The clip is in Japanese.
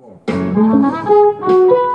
Oh.